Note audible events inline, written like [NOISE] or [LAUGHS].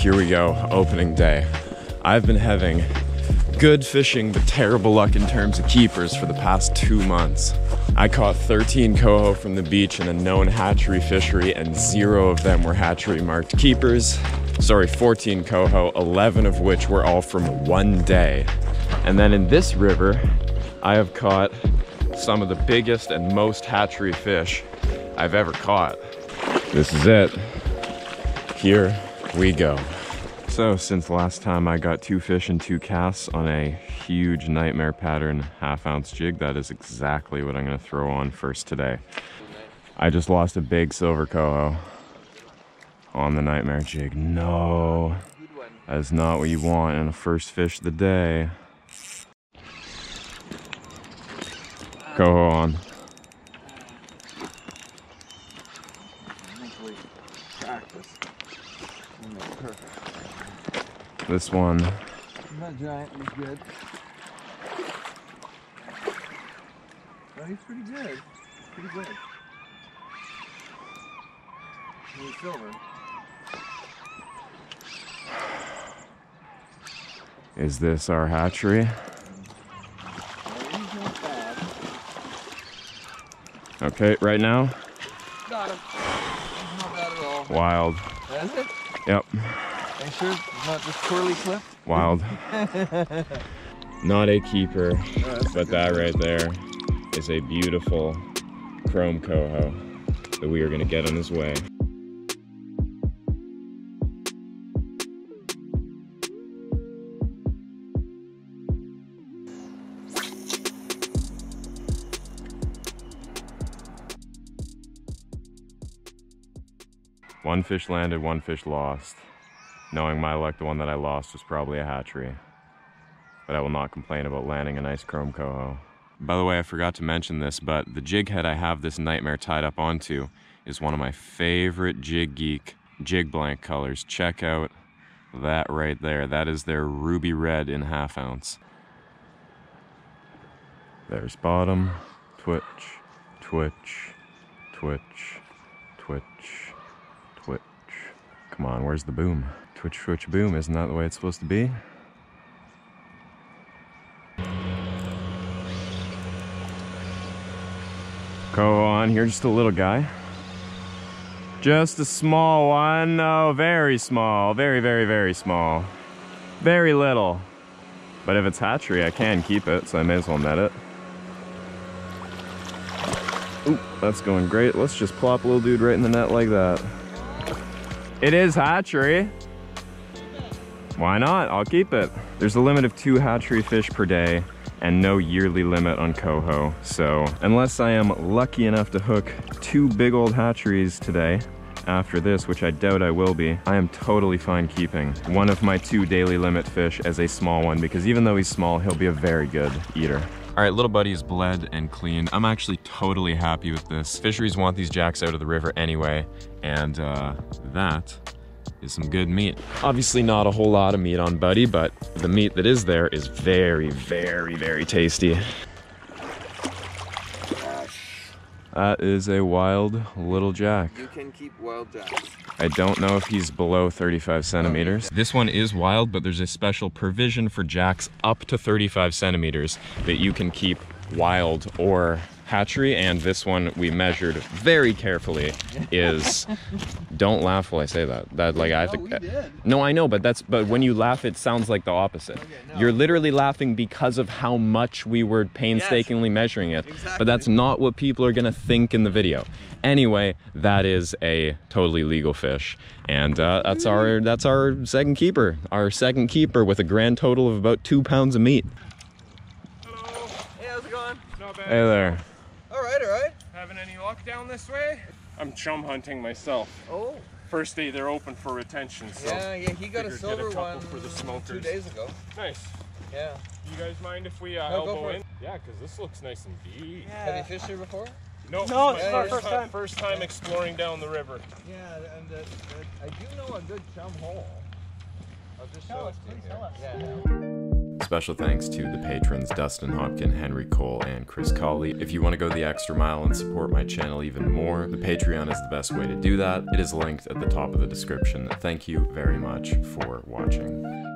here we go, opening day. I've been having good fishing but terrible luck in terms of keepers for the past two months. I caught 13 coho from the beach in a known hatchery fishery and zero of them were hatchery marked keepers. Sorry, 14 coho, 11 of which were all from one day. And then in this river, I have caught some of the biggest and most hatchery fish I've ever caught. This is it. Here we go. So since last time I got two fish and two casts on a huge nightmare pattern half ounce jig, that is exactly what I'm gonna throw on first today. I just lost a big silver coho on the nightmare jig. No, that is not what you want in a first fish of the day. Coho on. This one. Not giant, he's good. Oh, he's pretty good. Pretty good. He's silver. Is this our hatchery? He's not bad. Okay, right now, Got him. Not bad at all. wild. Yep, Are sure it's not just poorly clipped? wild. [LAUGHS] Not a keeper, that's but that right there is a beautiful chrome coho that we are gonna get on his way. One fish landed, one fish lost. Knowing my luck, the one that I lost was probably a hatchery. But I will not complain about landing a nice chrome coho. By the way, I forgot to mention this, but the jig head I have this nightmare tied up onto is one of my favorite Jig Geek jig blank colors. Check out that right there. That is their ruby red in half ounce. There's bottom, twitch, twitch, twitch, twitch, twitch. Come on, where's the boom? Twitch, twitch, boom. Isn't that the way it's supposed to be? Go on here, just a little guy. Just a small one. No, very small. Very, very, very small. Very little. But if it's hatchery, I can keep it, so I may as well net it. That's going great. Let's just plop a little dude right in the net like that. It is hatchery. Why not? I'll keep it. There's a limit of two hatchery fish per day and no yearly limit on coho. So unless I am lucky enough to hook two big old hatcheries today, after this, which I doubt I will be, I am totally fine keeping one of my two daily limit fish as a small one because even though he's small, he'll be a very good eater. All right, little buddy's bled and cleaned. I'm actually totally happy with this. Fisheries want these jacks out of the river anyway, and uh, that is some good meat. Obviously not a whole lot of meat on Buddy, but the meat that is there is very, very, very tasty. That is a wild little jack. You can keep wild jacks. I don't know if he's below 35 centimeters. This one is wild, but there's a special provision for jacks up to 35 centimeters that you can keep wild or hatchery. And this one we measured very carefully is, don't laugh while I say that. That like I have No, to, no, I know, but that's, but when you laugh, it sounds like the opposite. no. You're literally laughing because of how much we were painstakingly measuring it. But that's not what people are gonna think in the video. Anyway, that is a totally legal fish, and uh, that's our that's our second keeper. Our second keeper with a grand total of about two pounds of meat. Hey, how's it going? Not bad. Hey there. All right, all right. Having any luck down this way? I'm chum hunting myself. Oh, First day they're open for retention, so yeah, yeah. He got a figured get a silver one for the two days ago. nice. Yeah. Do you guys mind if we uh, No, go elbow in? it. Yeah, because this looks nice and deep. Yeah. Have you fished here before? No, No, it's it's my our first first time. time. First time exploring down the river. Yeah, and that, that, I do know a good chum hole. I'll just Tell show us, it to you please here. tell us. Yeah. Special thanks to the patrons Dustin Hopkin, Henry Cole, and Chris Colley. If you want to go the extra mile and support my channel even more, the Patreon is the best way to do that. It is linked at the top of the description. Thank you very much for watching.